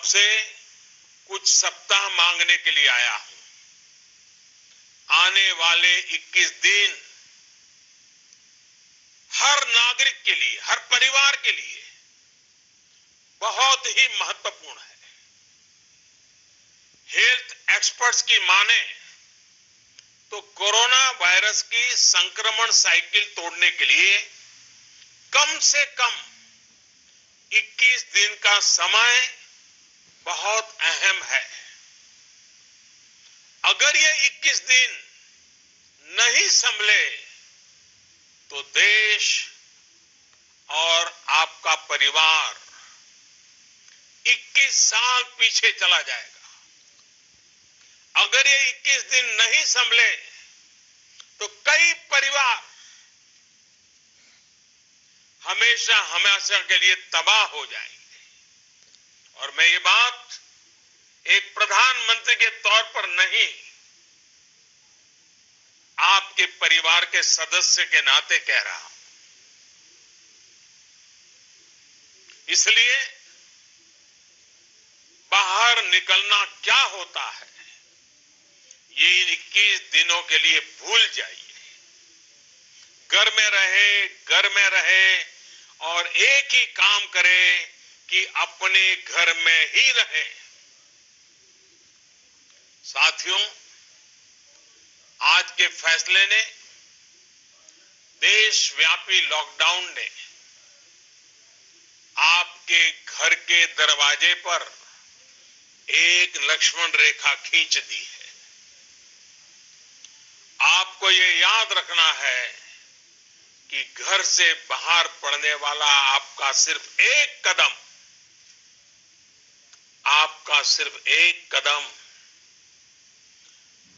आपसे कुछ सप्ताह मांगने के लिए आया हूँ। आने वाले 21 दिन हर नागरिक के लिए, हर परिवार के लिए बहुत ही महत्वपूर्ण है। हेल्थ एक्सपर्ट्स की माने तो कोरोना वायरस की संक्रमण साइकिल तोड़ने के लिए कम से कम 21 दिन का समय बहुत अहम है। अगर ये 21 दिन नहीं संभले तो देश और आपका परिवार 21 साल पीछे चला जाएगा। अगर ये 21 दिन नहीं संभले तो कई परिवार हमेशा हमेशा के लिए तबाह हो जाएँगे। और मैं ये बात एक प्रधानमंत्री के तौर पर नहीं, आपके परिवार के सदस्य के नाते कह रहा हूँ। इसलिए बाहर निकलना क्या होता है, ये 21 दिनों के लिए भूल जाइए। घर में रहे, घर में रहे और एक ही काम करे कि अपने घर में ही रहे। साथियों, आज के फैसले ने देशव्यापी लॉकडाउन ने आपके घर के दरवाजे पर एक लक्ष्मण रेखा खींच दी है। आपको ये याद रखना है कि घर से बाहर पड़ने वाला आपका सिर्फ़ एक कदम आपका सिर्फ़ एक कदम,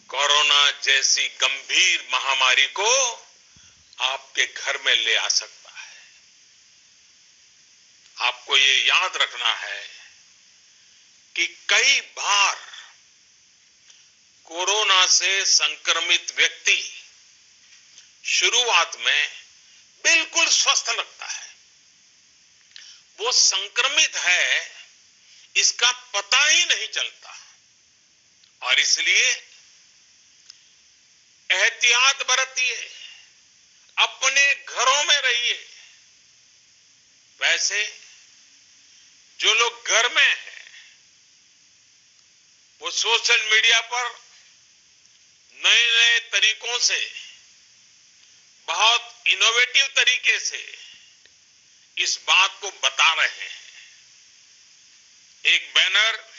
कोरोना जैसी गंभीर महामारी को आपके घर में ले आ सकता है। आपको ये याद रखना है कि कई बार कोरोना से संक्रमित व्यक्ति शुरुआत में बिल्कुल स्वस्थ लगता है। वो संक्रमित है इसका पता ही नहीं चलता। और इसलिए एहतियात बरतिए, अपने घरों में रहिए। वैसे जो लोग घर में हैं, वो सोशल मीडिया पर नए नए तरीकों से, बहुत इनोवेटिव तरीके से इस बात को बता रहे हैं। एक बैनर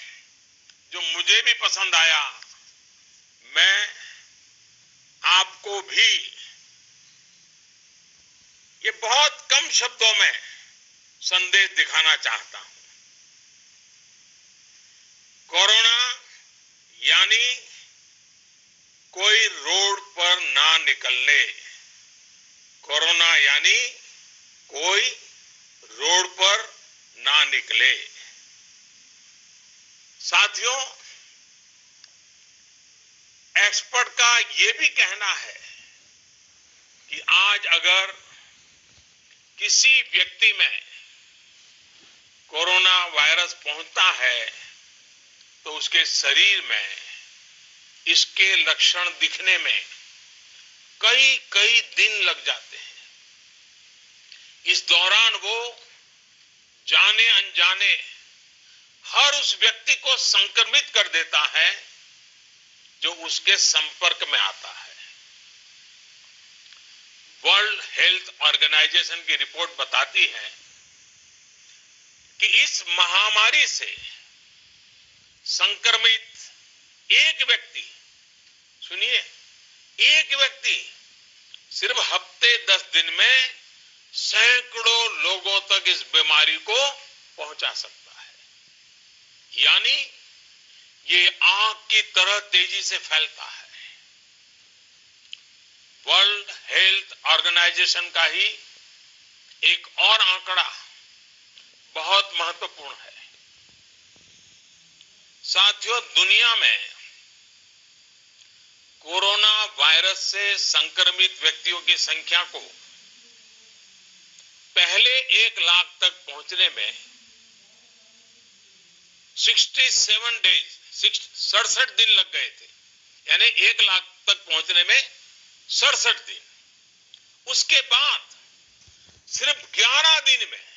जो मुझे भी पसंद आया, मैं आपको भी। ये बहुत कम शब्दों में संदेश दिखाना चाहता हूँ। कोरोना यानी कोई रोड पर ना निकलने। कोरोना यानी कोई रोड पर ना निकले। साथियों एक्सपर्ट का यह भी कहना है कि आज अगर किसी व्यक्ति में कोरोना वायरस पहुँचता है तो उसके शरीर में इसके लक्षण दिखने में कई कई दिन लग जाते हैं। इस दौरान वो जाने अनजाने हर उस व्यक्ति को संक्रमित कर देता है जो उसके संपर्क में आता है। वर्ल्ड हेल्थ ऑर्गेनाइजेशन की रिपोर्ट बताती है कि इस महामारी से संक्रमित एक व्यक्ति, सुनिए, एक व्यक्ति सिर्फ़ हफ़्ते दस दिन में सैकड़ों लोगों तक इस बीमारी को पहुँचा सकता है। यानी ये आग की तरह तेज़ी से फैलता है। वर्ल्ड हेल्थ ऑर्गेनाइजेशन का ही एक और आंकड़ा बहुत महत्वपूर्ण है। साथियों, दुनिया में कोरोना वायरस से संक्रमित व्यक्तियों की संख्या को पहले एक लाख तक पहुँचने में 67 डेज़ सड़सठ दिन लग गए थे। यानी एक लाख तक पहुँचने में सड़सठ दिन। उसके बाद सिर्फ़ 11 दिन में